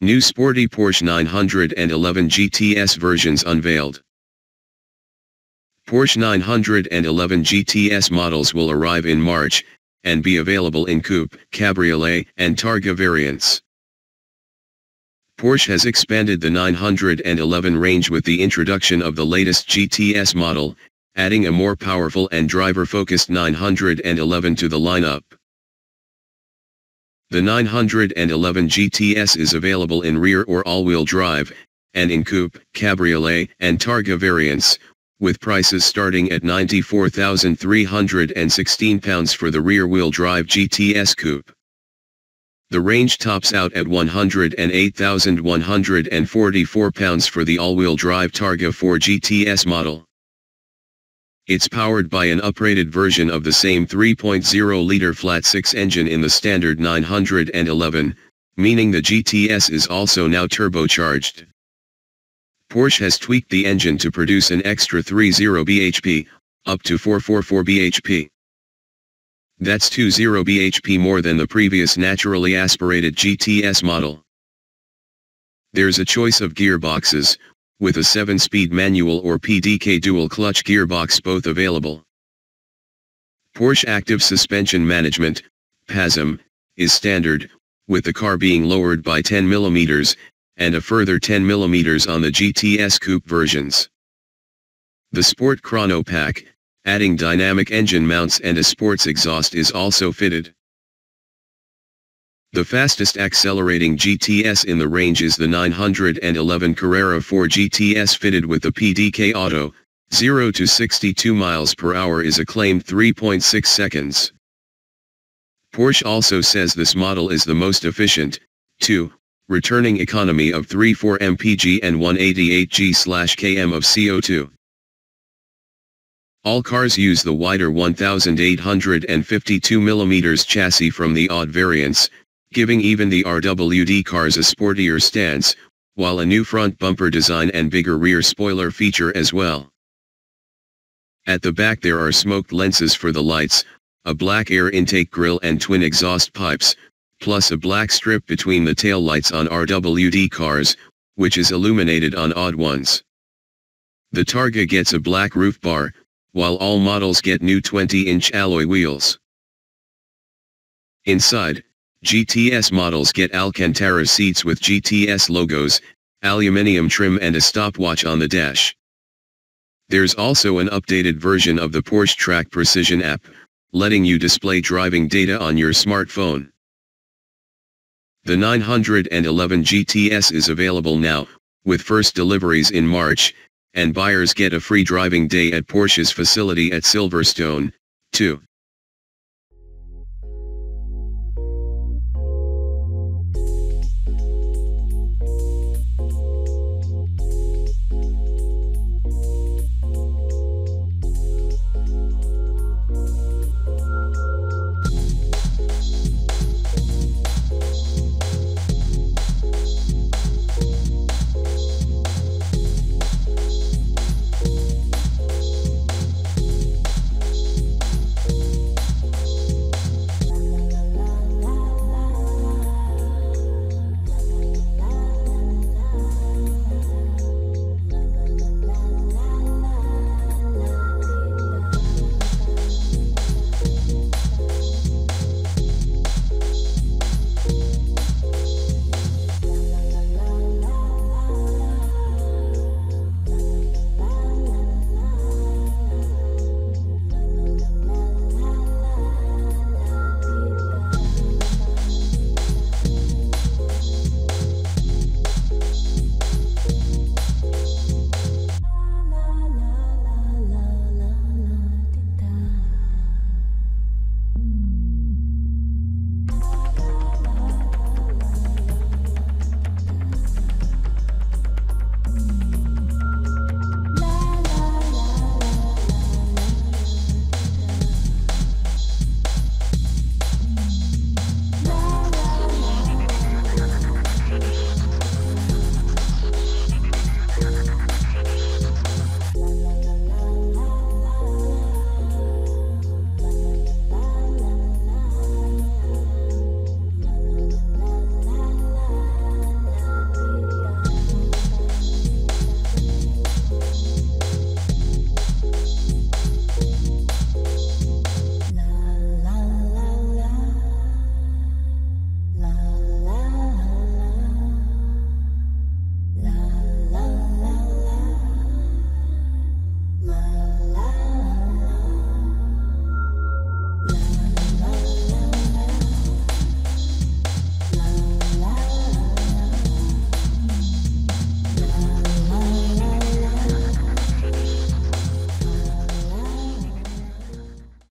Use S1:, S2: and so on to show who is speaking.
S1: New sporty Porsche 911 GTS versions unveiled. Porsche 911 GTS models will arrive in March, and be available in coupe, cabriolet, and targa variants. Porsche has expanded the 911 range with the introduction of the latest GTS model, adding a more powerful and driver-focused 911 to the lineup. The 911 GTS is available in rear or all-wheel drive, and in coupe, cabriolet, and targa variants, with prices starting at £94,316 for the rear-wheel drive GTS coupe. The range tops out at £108,144 for the all-wheel drive Targa 4 GTS model. It's powered by an uprated version of the same 3.0-liter flat-six engine in the standard 911, meaning the GTS is also now turbocharged. Porsche has tweaked the engine to produce an extra 30 bhp, up to 444 bhp. That's 20 bhp more than the previous naturally aspirated GTS model. There's a choice of gearboxes, with a 7-speed manual or PDK dual-clutch gearbox both available. Porsche Active Suspension Management, PASM, is standard, with the car being lowered by 10 mm, and a further 10 mm on the GTS Coupe versions. The Sport Chrono Pack, adding dynamic engine mounts and a sports exhaust is also fitted. The fastest accelerating GTS in the range is the 911 Carrera 4 GTS fitted with the PDK Auto, 0 to 62 miles per hour is a claimed 3.6 seconds. Porsche also says this model is the most efficient, too, returning economy of 34 mpg and 188 g/km of CO2. All cars use the wider 1852 mm chassis from the AWD variants, giving even the RWD cars a sportier stance, while a new front bumper design and bigger rear spoiler feature as well. At the back there are smoked lenses for the lights, a black air intake grille and twin exhaust pipes, plus a black strip between the tail lights on RWD cars, which is illuminated on AWD ones. The Targa gets a black roof bar, while all models get new 20-inch alloy wheels. Inside, GTS models get Alcantara seats with GTS logos, aluminium trim and a stopwatch on the dash. There's also an updated version of the Porsche Track Precision app, letting you display driving data on your smartphone. The 911 GTS is available now, with first deliveries in March, and buyers get a free driving day at Porsche's facility at Silverstone, too.